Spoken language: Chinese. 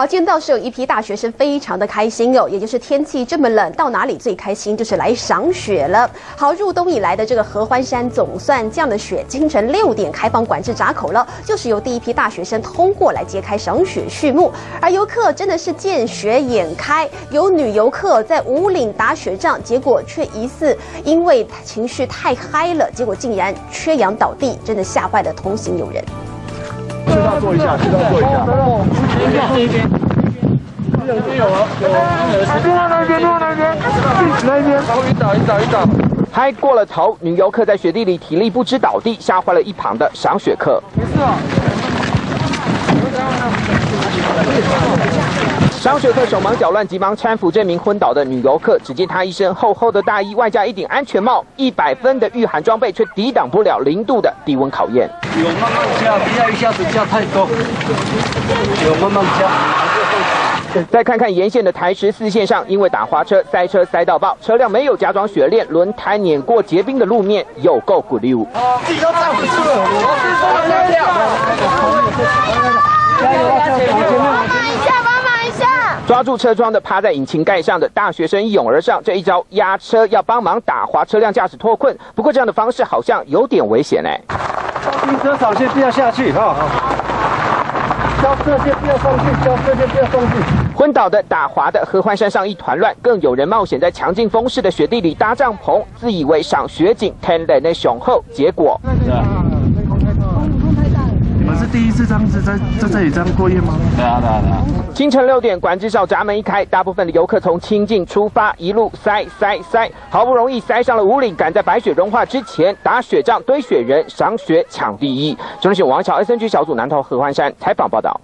好，今天倒是有一批大学生非常的开心哟，也就是天气这么冷，到哪里最开心就是来赏雪了。好，入冬以来的这个合欢山总算降了雪，清晨六点开放管制闸口了，就是由第一批大学生通过来揭开赏雪序幕。而游客真的是见雪眼开，有女游客在五岭打雪仗，结果却疑似因为情绪太嗨了，结果竟然缺氧倒地，真的吓坏了同行友人。适当坐一下，知道坐一下。这边这边，这边有啊，有。那边那边那边。嗨过了头，女游客在雪地里体力不支倒地，吓坏了一旁的赏雪客。没事啊。赏雪客手忙脚乱，急忙搀扶这名昏倒的女游客。只见她一身厚厚的大衣，外加一顶安全帽，一百分的御寒装备，却抵挡不了零度的低温考验。有慢慢加，不要一下子加太多。有慢慢加。再看看沿线的台十四线上，因为打滑车塞车塞到爆，车辆没有加装雪链，轮胎碾过结冰的路面，有够鼓溜。自己都站不住了，我是说加油啊！加油！抓住车窗的，趴在引擎盖上的大学生一拥而上，这一招压车要帮忙打滑车辆驾驶脱困。不过这样的方式好像有点危险哎。停车场先不要下去哈，交车先不要上去，交车先不要上去。昏倒的、打滑的，合欢山上一团乱，更有人冒险在强劲风势的雪地里搭帐篷，自以为赏雪景，天冷的雄厚，结果。是第一次这样子在在这里这样过夜吗？对啊，对啊，对啊。清晨六点，管制哨闸门一开，大部分的游客从清境出发，一路塞塞塞，好不容易塞上了五岭，赶在白雪融化之前打雪仗、堆雪人、赏雪抢第一。中央新闻王朝 S N G 小组南投合欢山采访报道。